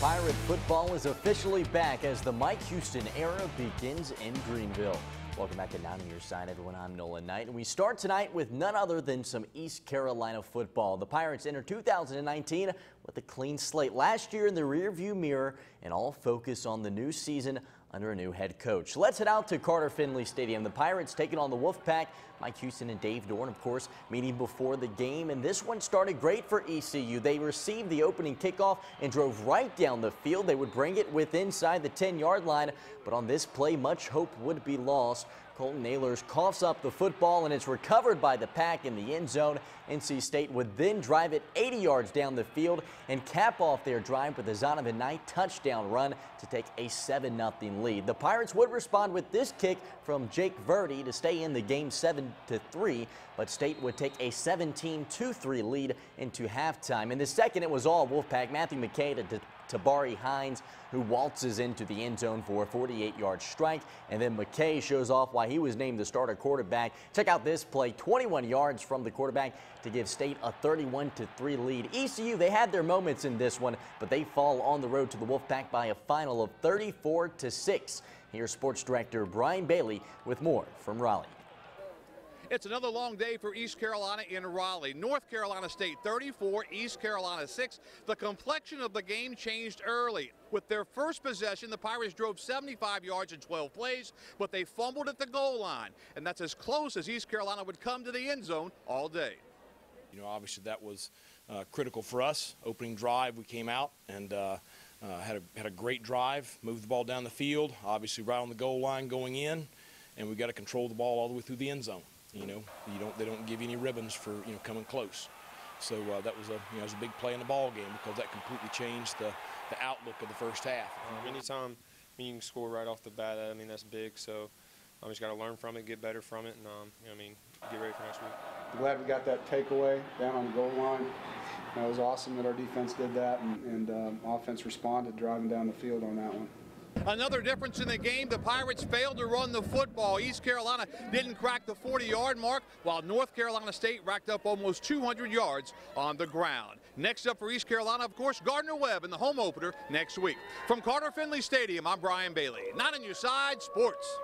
Pirate football is officially back as the Mike Houston era begins in Greenville. Welcome back to 9 on your side, everyone. I'm Nolan Knight, and we start tonight with none other than some East Carolina football. The Pirates enter 2019 with a clean slate last year in the rearview mirror and all focus on the new season under a new head coach. Let's head out to Carter Finley Stadium. The Pirates taking on the Wolfpack. Mike Houston and Dave Doeren, of course, meeting before the game. And this one started great for ECU. They received the opening kickoff and drove right down the field. They would bring it with inside the 10-yard line. But on this play, much hope would be lost. Holton Ahlers coughs up the football and it's recovered by the pack in the end zone. NC State would then drive it 80 yards down the field and cap off their drive with a Zonovan Knight touchdown run to take a 7-0 lead. The Pirates would respond with this kick from Jake Verity to stay in the game 7-3, but State would take a 17-3 lead into halftime. In the second, it was all Wolfpack. Matthew McKay to Tabari Hines, who waltzes into the end zone for a 48-yard strike. And then McKay shows off why he was named the starter quarterback. Check out this play, 21 yards from the quarterback to give State a 31-3 lead. ECU, they had their moments in this one, but they fall on the road to the Wolfpack by a final of 34-6. Here's Sports Director Brian Bailey with more from Raleigh. It's another long day for East Carolina in Raleigh. North Carolina State 34, East Carolina 6. The complexion of the game changed early. With their first possession, the Pirates drove 75 yards in 12 plays, but they fumbled at the goal line. And that's as close as East Carolina would come to the end zone all day. You know, obviously that was uh, critical for us. Opening drive, we came out and uh, uh, had, a, had a great drive, moved the ball down the field, obviously right on the goal line going in, and we got to control the ball all the way through the end zone. You know, you don't they don't give you any ribbons for you know coming close. So uh, that was a you know was a big play in the ball game because that completely changed the the outlook of the first half. Um, anytime you can score right off the bat, I mean that's big. So I um, just got to learn from it, get better from it, and um, you know, I mean get ready for next week. Glad we got that takeaway down on the goal line. That was awesome that our defense did that, and, and um, offense responded driving down the field on that one. Another difference in the game, the Pirates failed to run the football. East Carolina didn't crack the 40-yard mark, while North Carolina State racked up almost 200 yards on the ground. Next up for East Carolina, of course, Gardner Webb in the home opener next week. From Carter Finley Stadium, I'm Brian Bailey. Not on your side, sports.